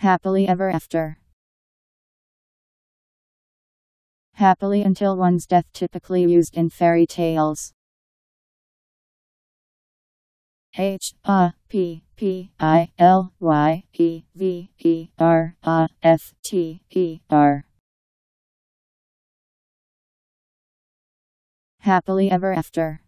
Happily ever after. Happily until one's death, typically used in fairy tales. H A P P I L Y E V E R A F T E R. Happily ever after.